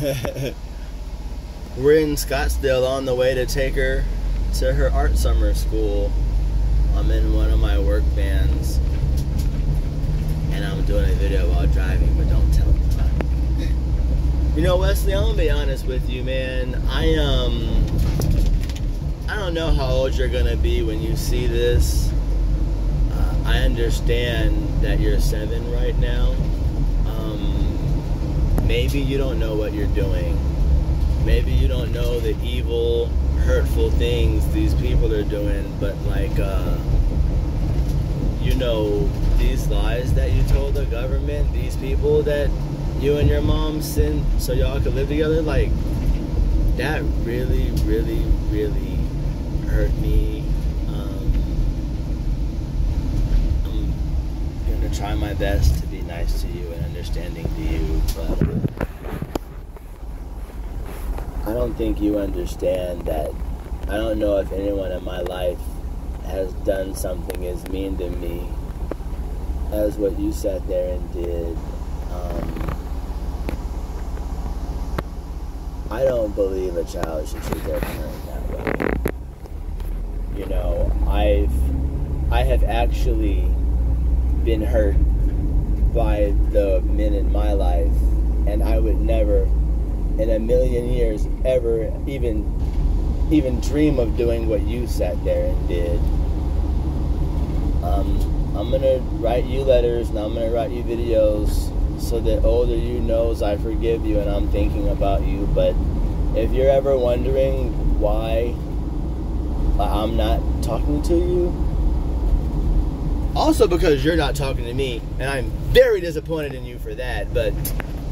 We're in Scottsdale on the way to take her to her art summer school. I'm in one of my work vans and I'm doing a video while driving, but don't tell anyone. You know, Wesley, I'm gonna be honest with you, man. I um I don't know how old you're gonna be when you see this. Uh, I understand that you're seven right now. Maybe you don't know what you're doing. Maybe you don't know the evil, hurtful things these people are doing, but like, uh, you know, these lies that you told the government, these people that you and your mom sent so y'all could live together, like, that really, really, really hurt me. Um, I'm gonna try my best nice to you and understanding to you, but I don't think you understand that. I don't know if anyone in my life has done something as mean to me as what you sat there and did. Um, I don't believe a child should treat their parent that way. You know, I've I have actually been hurt by the men in my life, and I would never, in a million years, ever even even dream of doing what you sat there and did. Um, I'm gonna write you letters and I'm gonna write you videos so that older you knows I forgive you and I'm thinking about you. But if you're ever wondering why I'm not talking to you, also because you're not talking to me, and I'm very disappointed in you for that. But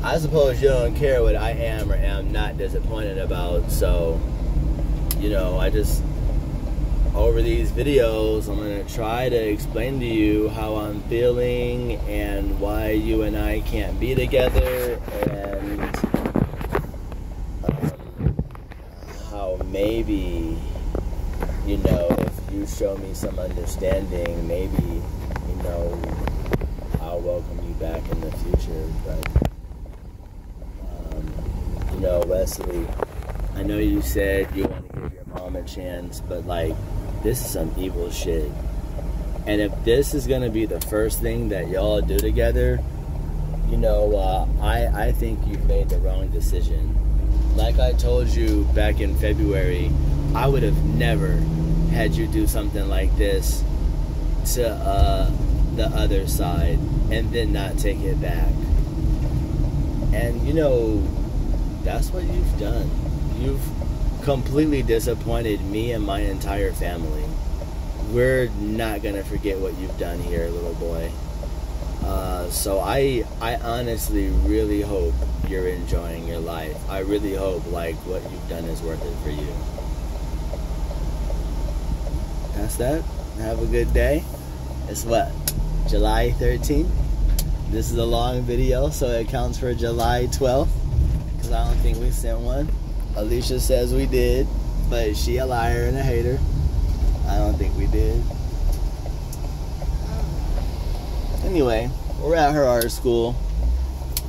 I suppose you don't care what I am or am not disappointed about. So, you know, I just over these videos, I'm going to try to explain to you how I'm feeling and why you and I can't be together and um, how maybe, you know, show me some understanding, maybe, you know, I'll welcome you back in the future. But, um, you know, Wesley, I know you said you want to give your mom a chance, but like, this is some evil shit. And if this is gonna be the first thing that y'all do together, you know, uh, I I think you've made the wrong decision. Like I told you back in February, I would have never had you do something like this to uh, the other side and then not take it back. And you know, that's what you've done. You've completely disappointed me and my entire family. We're not gonna forget what you've done here, little boy. Uh, so I, I honestly really hope you're enjoying your life. I really hope like what you've done is worth it for you. That's that. Have a good day. It's what? July 13th? This is a long video, so it counts for July 12th. Because I don't think we sent one. Alicia says we did, but she a liar and a hater. I don't think we did. Anyway, we're at her art school.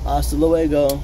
Hasta luego.